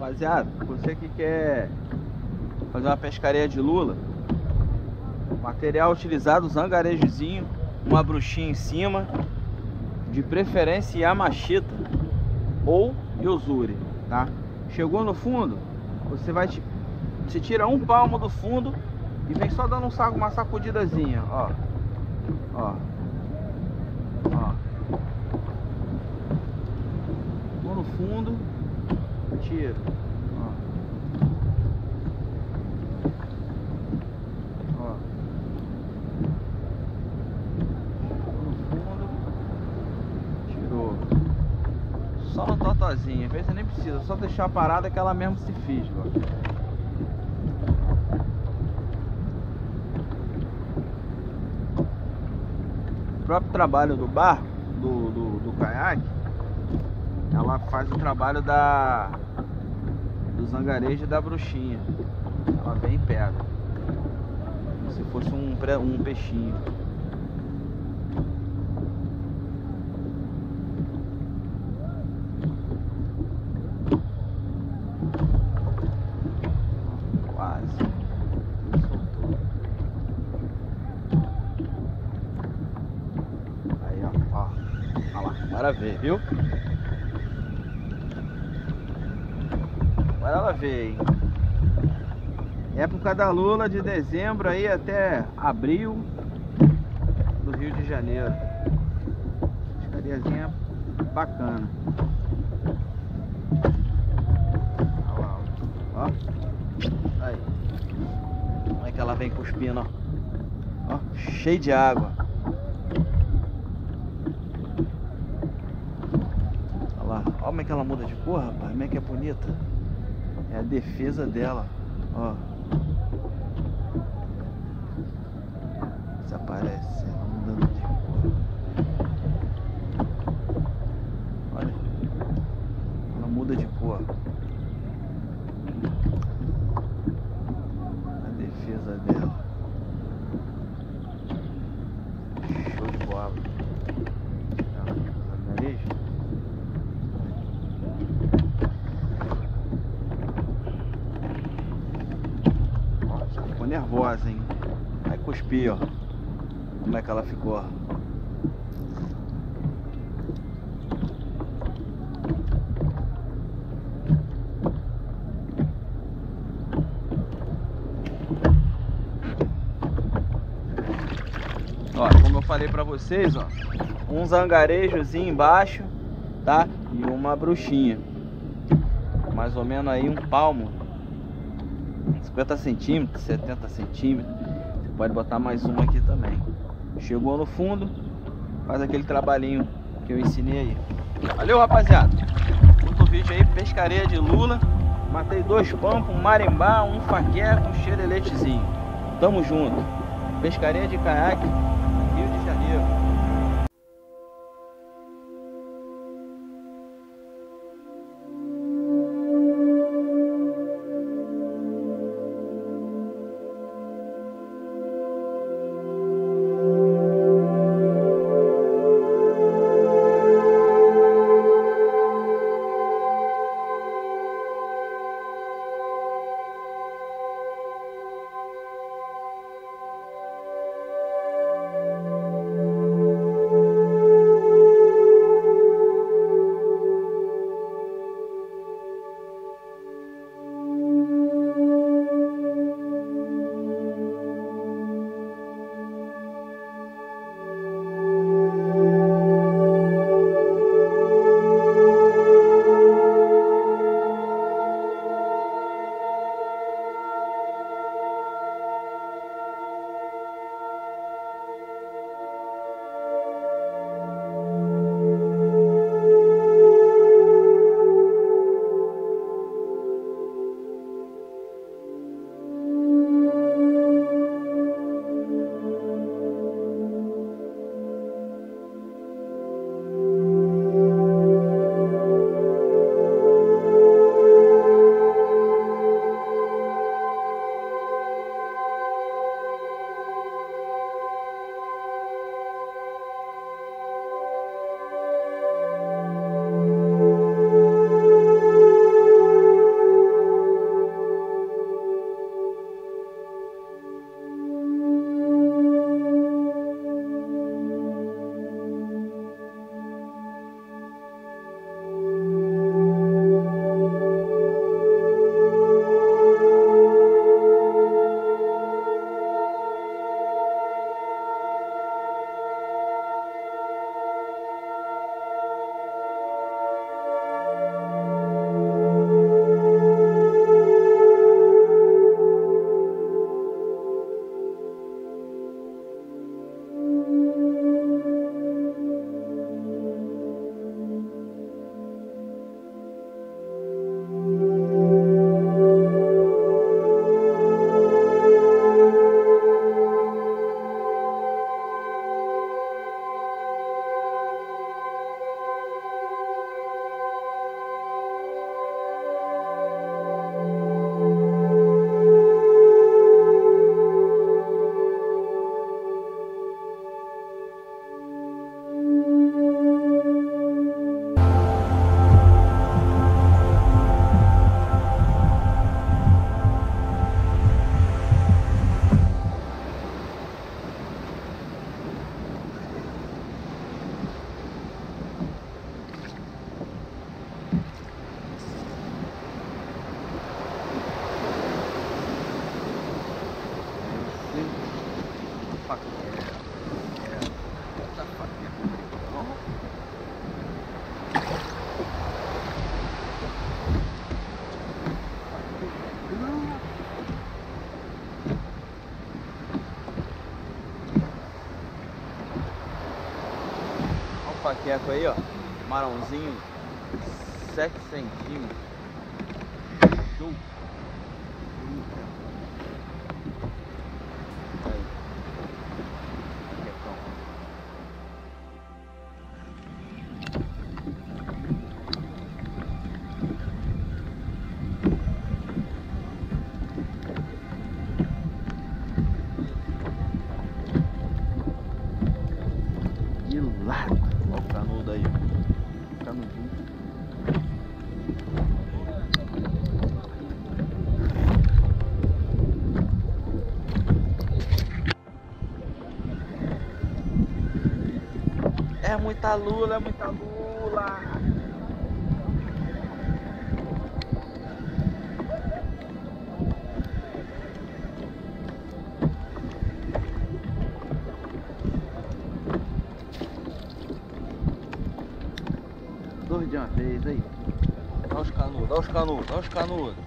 Rapaziada, você que quer fazer uma pescaria de lula, material utilizado, zangarejozinho, uma bruxinha em cima, de preferência Yamashita ou Yozuri, tá? Chegou no fundo, você vai te, você tira um palmo do fundo e vem só dando um, uma sacudidazinha. Ó. Ó. Vou no fundo, tiro. Ó. Ó. No fundo, tirou. Só no totozinho, às vezes nem precisa, só deixar parada que ela mesmo se fisga, ó. próprio trabalho do barco, do, do, do caiaque, ela faz o trabalho da do zangarejo e da bruxinha. Ela vem e pega. Como se fosse um, um peixinho. Bora ver, viu? Bora ela ver, hein? Época da lula de dezembro aí até abril do Rio de Janeiro. Pescariazinha bacana. Ó. Aí. Como é que ela vem cuspindo, ó. ó cheio de água. Olha como é que ela muda de cor, rapaz. Como é que é bonita. É a defesa dela. Ó. Desaparece. Ela mudando de cor. Olha. Ela muda de cor. A defesa dela. Show de bola. Nariz. Nervosa, hein? Vai cuspir, ó. Como é que ela ficou, Ó, como eu falei pra vocês, ó, um zangarejozinho embaixo, tá? E uma bruxinha. Mais ou menos aí um palmo 50 centímetros, 70 centímetros. Você pode botar mais uma aqui também. Chegou no fundo, faz aquele trabalhinho que eu ensinei aí. Valeu, rapaziada. Outro vídeo aí, pescaria de lula. Matei dois pampos, um marimbá, um faqué, um xereletezinho. Tamo junto. Pescaria de caiaque, Rio de Janeiro. fuck? Yeah. Paqueco aí, ó. Marãozinho, 7 centímetros. Show. De lado. Olha o canudo aí. Canudinho. É muita lula, é muita lula. De uma vez aí. Olha os canudos, olha os canudos, olha os canudos.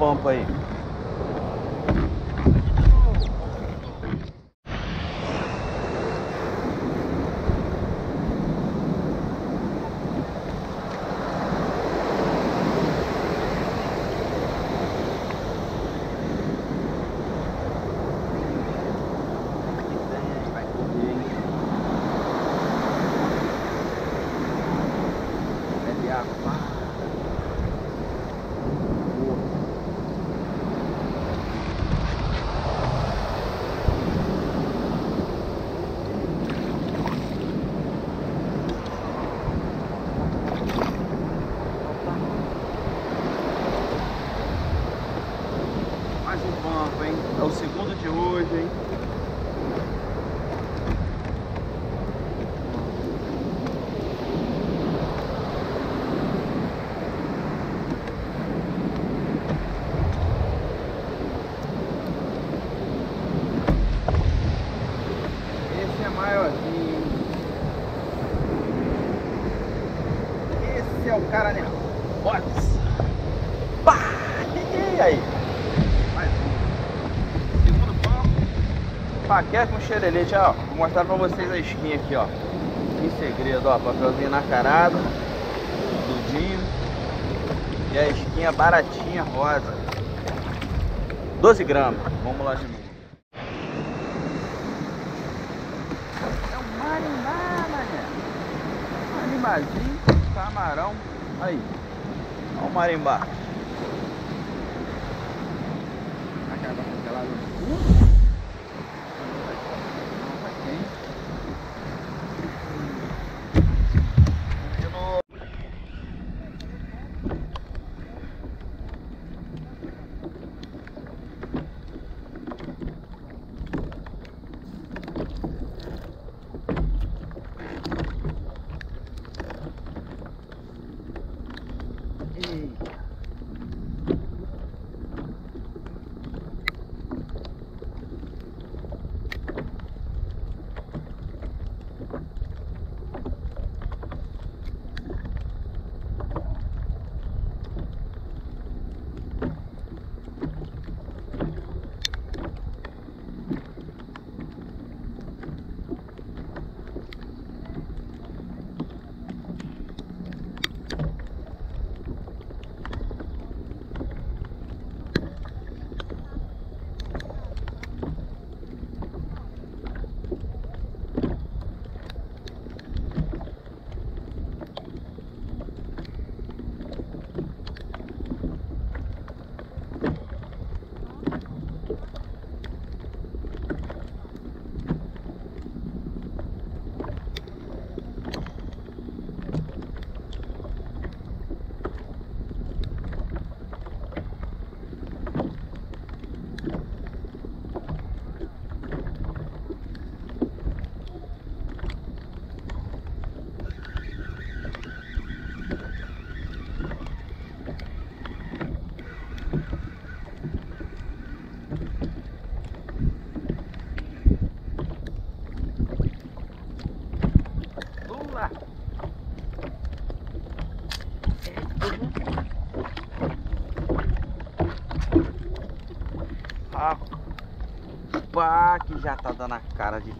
Pampa aí. Vai correr, hein? Bebe água, pá. Boa. Mais um pampa, hein? É o segundo de hoje, hein? Esse é maiorzinho. Esse é o cara né? Bota! Pá! E aí? Mais um. Segundo pampa. Paquete com xerelete, ó. Vou mostrar pra vocês a skin aqui, ó. Em segredo, ó. Papelzinho na carada. Tudinho. E a skin é baratinha, rosa. 12 gramas. Vamos lá de novo. É um marimbá, mané. Marimbazinho, camarão. Aí. Olha o marimbá. Acaba com aquela loucura. Pula! Rapaz, que já tá dando a cara de